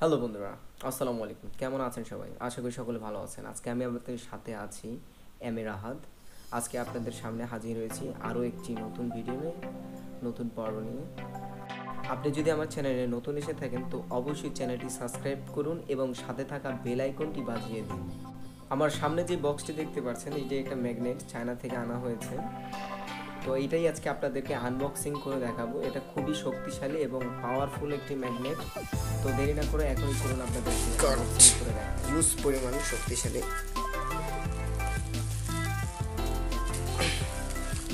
Hello বন্ধুরা, আসসালামু আলাইকুম। কেমন আছেন সবাই? আশা করি সকলে ভালো আছেন। আজকে আমি আপনাদের সাথে আছি এম এ রাহাত। আজকে আপনাদের সামনে হাজির হয়েছি আরও একটি নতুন ভিডিও নিয়ে, নতুন পর্ব নিয়ে। আপনি যদি আমার চ্যানেলে নতুন এসে থাকেন, তো অবশ্যই চ্যানেলটি সাবস্ক্রাইব করুন এবং সাথে থাকা বেল আইকনটি বাজিয়ে দিন। আমার সামনে যে বক্সটি দেখতে পাচ্ছেন যে একটা ম্যাগনেট চায়না থেকে আনা হয়েছে। তো এইটাই আজকে আপনাদেরকে আনবক্সিং করে দেখাবো। এটা খুবই শক্তিশালী এবং পাওয়ারফুল একটি ম্যাগনেট তো দেরি না করে এখনই চলুন আপনাদেরকে করে দেখাবো ইউজ পরিমাণ শক্তিশালী।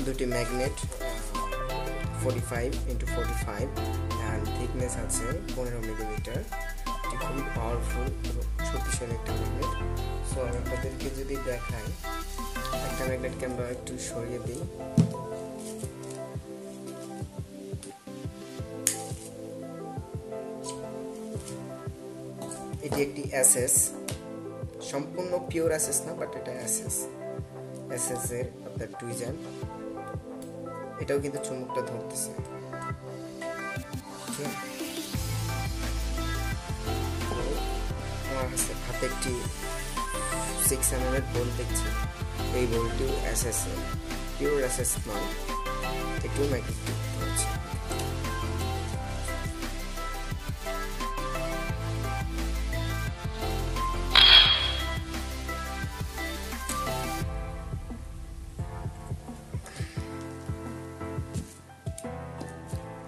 দুটি magnet forty five into forty five and thickness আছে পনেরো মিলিমিটার এটি খুবই পাওয়ারফুল এবং শক্তিশালী একটা ম্যাগনেট সো আমি আপনাদেরকে যদি দেখাই একটা ম্যাগনেটকে আমরা একটু সরিয়ে দিই। এটি একটি অ্যাসেস। সম্পূর্ণ পিওর অ্যাসেস না বাট এটা অ্যাসেস। অ্যাসেস এর আপনার টুইজান এটাও কিন্তু চুমুকটা ধরতেছে? আমার হাতে একটি সিক্স এম এর বোল দেখছি। এই বোলটিও অ্যাসেস পিওর অ্যাসেস নয়। একটু ম্যাগনেটিক ধরছে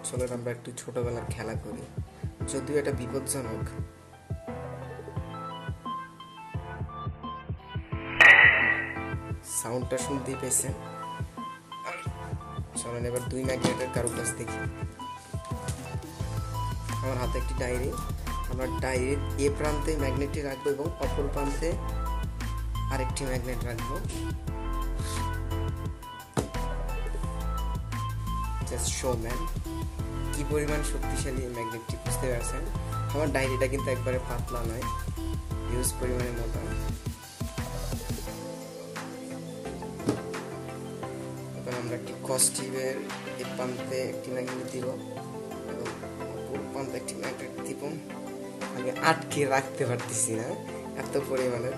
চলেন আমরা একটু ছোটবেলার খেলা করি। যদিও এটা বিপজ্জনক। সাউন্ডটা শুনতেই পেয়েছেন? চলেন এবার দুই ম্যাগনেটের কারও কাছ দেখি। আমার হাতে একটি ডায়েরি। আমার ডায়েরির এ প্রান্তে ম্যাগনেটটি রাখব এবং অপর প্রান্তে আরেকটি ম্যাগনেট রাখব। জাস্ট শো ম্যান কি পরিমাণ শক্তিশালী এই ম্যাগনেটটি, বুঝতে পারছেন? আমার ডায়েরিটা কিন্তু একবারে পাতলা নয়। হিউজ পরিমাণে মোটা এবার আমরা একটি কস্টিভের এই প্রান্তে একটি ম্যাগনেট দিব। এবং অপর একটি ম্যাগনেট দিব। আমি আটকে রাখতে পারতেছি না। এত পরিমাণে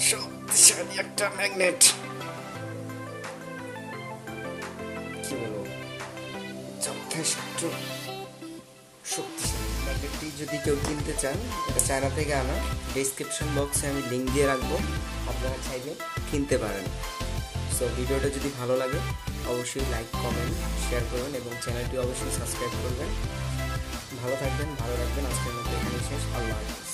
শক্তিশালী একটা ম্যাগনেট। কি বলব? যথেষ্ট শক্তিশালী যদি কেউ কিনতে চান, এটা চায়না থেকে আনা। ডিসক্রিপশন বক্সে আমি লিঙ্ক দিয়ে রাখব। আপনারা চাইলে কিনতে পারেন। সো ভিডিওটা যদি ভালো লাগে, অবশ্যই লাইক কমেন্ট শেয়ার করবেন এবং চ্যানেলটি অবশ্যই সাবস্ক্রাইব করবেন। ভালো থাকবেন, ভালো রাখবেন আজকের মধ্যে এখানে শেষ। আল্লাহ হাফিজ।